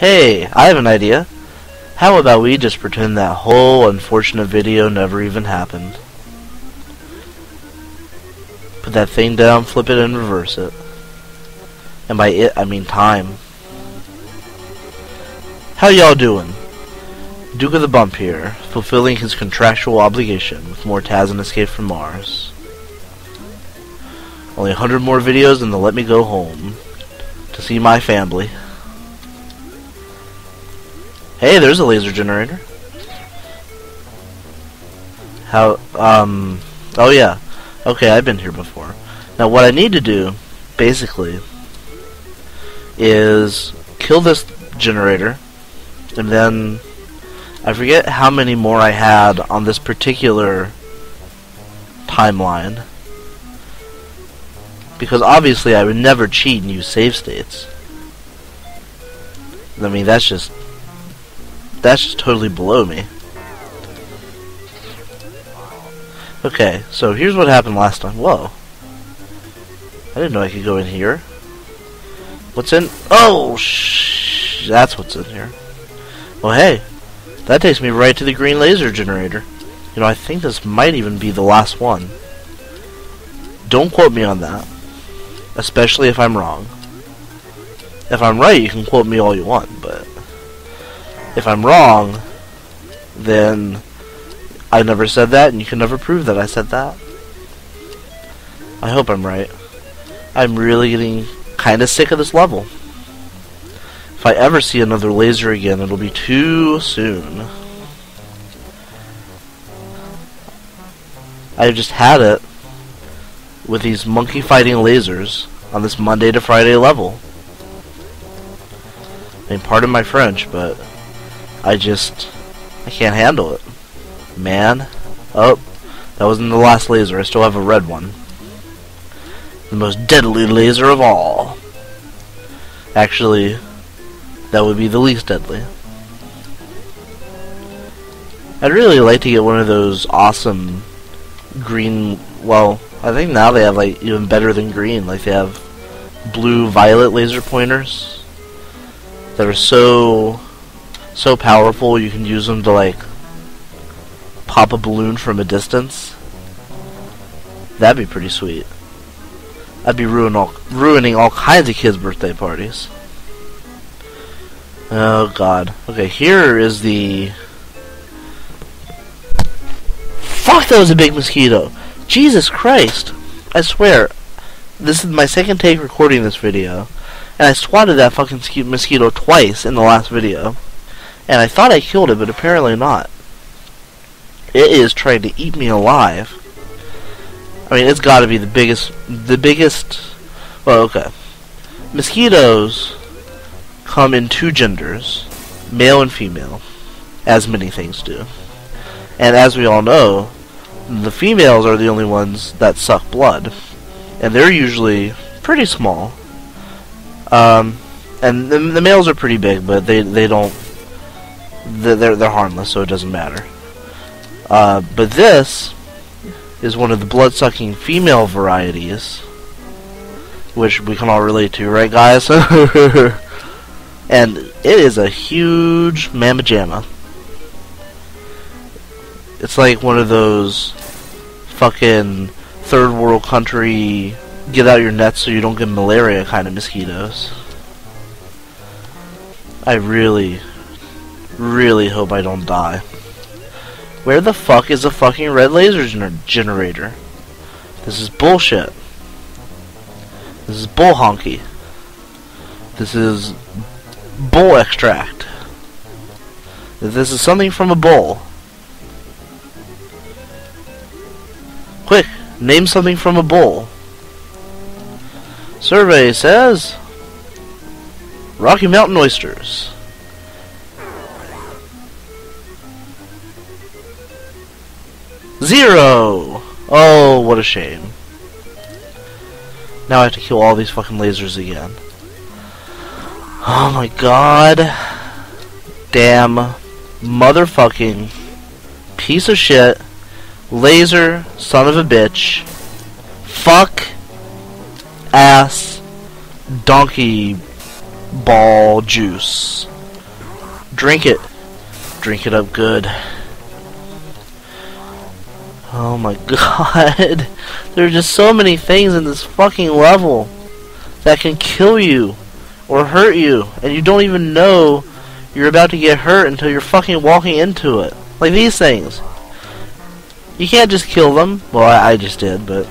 Hey, I have an idea. How about we just pretend that whole unfortunate video never even happened? Put that thing down, flip it, and reverse it. And by it, I mean time. How y'all doing? Duke of the Bump here, fulfilling his contractual obligation with more Taz and Escape from Mars. Only a hundred more videos and they'll let me go home to see my family. Hey, there's a laser generator. How, um, oh yeah. Okay, I've been here before. Now what I need to do, basically, is kill this generator, and then I forget how many more I had on this particular timeline. Because obviously I would never cheat and use save states. I mean, that's just... That's just totally below me. Okay, so here's what happened last time. Whoa. I didn't know I could go in here. What's in... Oh, sh That's what's in here. Well, hey. That takes me right to the green laser generator. You know, I think this might even be the last one. Don't quote me on that. Especially if I'm wrong. If I'm right, you can quote me all you want, but... If I'm wrong, then I never said that, and you can never prove that I said that. I hope I'm right. I'm really getting kind of sick of this level. If I ever see another laser again, it'll be too soon. I've just had it with these monkey fighting lasers on this Monday to Friday level. I mean, pardon my French, but I just, I can't handle it man. Oh, that wasn't the last laser. I still have a red one. The most deadly laser of all. Actually, that would be the least deadly. I'd really like to get one of those awesome green, well, I think now they have like even better than green, like they have blue violet laser pointers that are so so powerful you can use them to like pop a balloon from a distance. That'd be pretty sweet. I'd be ruin all, ruining all kinds of kids' birthday parties. Oh god. Okay, here is the... Fuck, that was a big mosquito! Jesus Christ! I swear, this is my second take recording this video, and I swatted that fucking mosquito twice in the last video, and I thought I killed it, but apparently not. It is trying to eat me alive. I mean, it's got to be the biggest, the biggest. Well, okay. Mosquitoes come in two genders, male and female, as many things do. And as we all know, the females are the only ones that suck blood, and they're usually pretty small. Um, and the, the males are pretty big, but they they don't. They're they're harmless, so it doesn't matter. Uh, but this is one of the blood-sucking female varieties, which we can all relate to, right, guys? and it is a huge mamma jamma. It's like one of those fucking third world country get out your nets so you don't get malaria kind of mosquitoes. I really, really hope I don't die. Where the fuck is the fucking red laser gener generator? This is bullshit. This is bull honky. This is bull extract. This is something from a bull. Quick, name something from a bull. Survey says Rocky Mountain oysters. Zero! Oh, what a shame. Now I have to kill all these fucking lasers again. Oh my god. Damn. Motherfucking. Piece of shit. Laser. Son of a bitch. Fuck. Ass. Donkey. Ball juice. Drink it. Drink it up good. Oh my god. There are just so many things in this fucking level that can kill you or hurt you, and you don't even know you're about to get hurt until you're fucking walking into it. Like these things. You can't just kill them. Well, I, I just did, but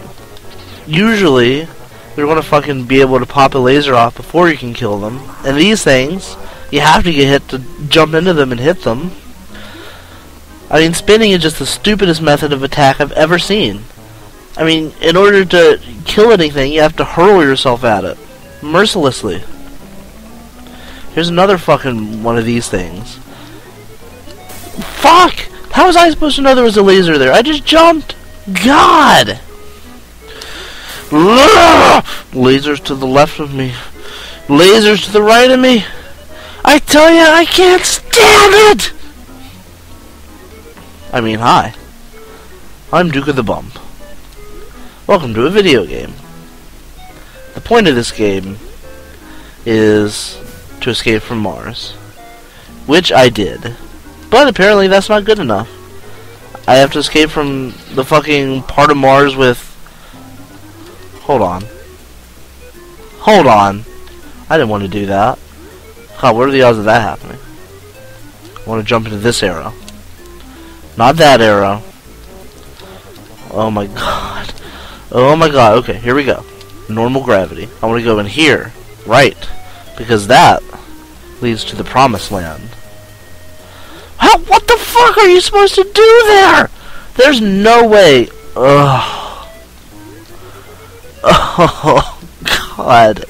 usually they're gonna fucking be able to pop a laser off before you can kill them. And these things, you have to get hit to jump into them and hit them. I mean, spinning is just the stupidest method of attack I've ever seen. I mean, in order to kill anything, you have to hurl yourself at it. Mercilessly. Here's another fucking one of these things. Fuck! How was I supposed to know there was a laser there? I just jumped! God! Lasers to the left of me. Lasers to the right of me. I tell you, I can't stand it! I mean, hi. I'm Duke of the Bump. Welcome to a video game. The point of this game is to escape from Mars. Which I did. But apparently that's not good enough. I have to escape from the fucking part of Mars with... Hold on. Hold on. I didn't want to do that. God, what are the odds of that happening? I want to jump into this arrow. Not that arrow. Oh my god. Oh my god. Okay, here we go. Normal gravity. I want to go in here. Right. Because that leads to the promised land. How, what the fuck are you supposed to do there? There's no way. Ugh. Oh, God.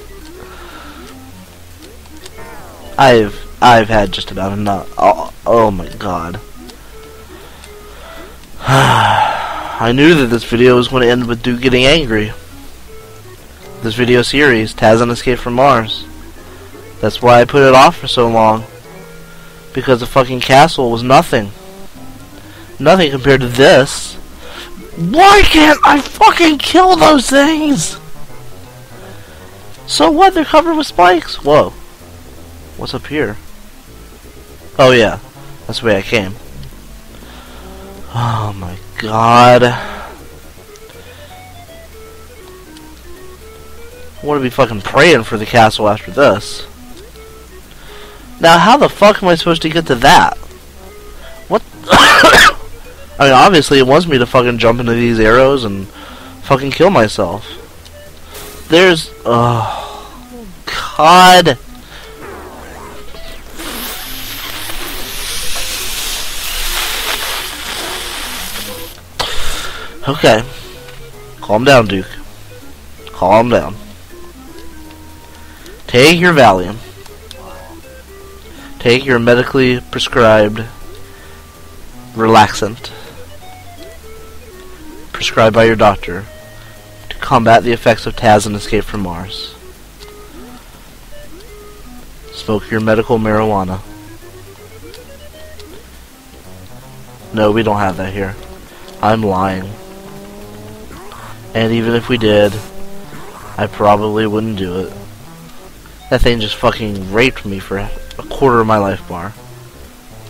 I've, I've had just about enough. Oh, oh my God. I knew that this video was going to end with Duke getting angry. This video series, Taz in Escape from Mars. That's why I put it off for so long because the fucking castle was nothing. Nothing compared to this. Why can't I fucking kill those things? So what? They're covered with spikes. Whoa. What's up here? Oh yeah. That's the way I came. Oh my god. I want to be fucking praying for the castle after this. Now, how the fuck am I supposed to get to that? What? I mean, obviously it wants me to fucking jump into these arrows and fucking kill myself. There's... Oh... God... Okay. Calm down, Duke. Calm down. Take your Valium. Take your medically prescribed relaxant prescribed by your doctor to combat the effects of Taz and Escape from Mars. Smoke your medical marijuana. No, we don't have that here. I'm lying. And even if we did, I probably wouldn't do it. That thing just fucking raped me for a quarter of my life bar.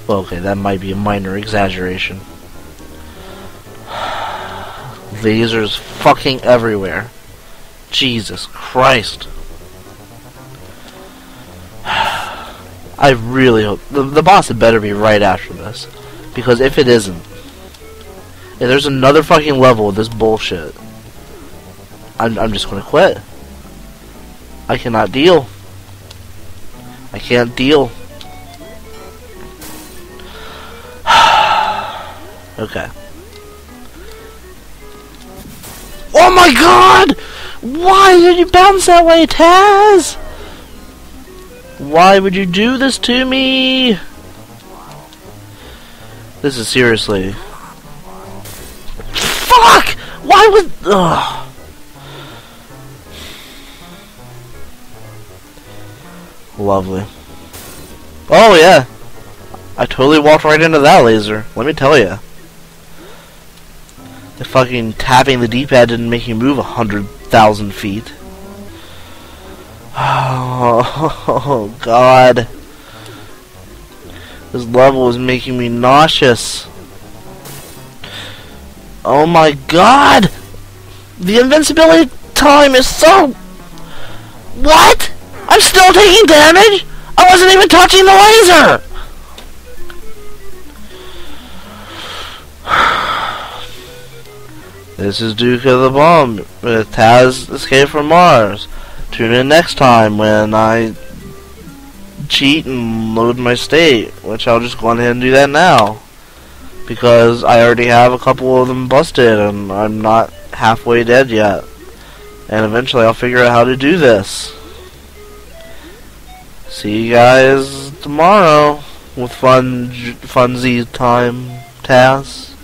Well, okay, that might be a minor exaggeration. Lasers fucking everywhere. Jesus Christ. I really hope... The, the boss had better be right after this. Because if it isn't... If there's another fucking level of this bullshit... I'm, I'm just gonna quit. I cannot deal. I can't deal. okay. Oh my god! Why did you bounce that way, Taz? Why would you do this to me? This is seriously... Fuck! Why would... Ugh. Lovely. Oh, yeah. I totally walked right into that laser. Let me tell you. The fucking tapping the D-pad didn't make you move a hundred thousand feet. Oh, God. This level is making me nauseous. Oh my god! The invincibility time is so... What? I'm still taking damage? I wasn't even touching the laser! This is Duke of the Bump with Taz Escape from Mars. Tune in next time when I cheat and load my state, which I'll just go ahead and do that now. Because I already have a couple of them busted and I'm not halfway dead yet. And eventually I'll figure out how to do this. See you guys tomorrow with fun, funzy time, Taz.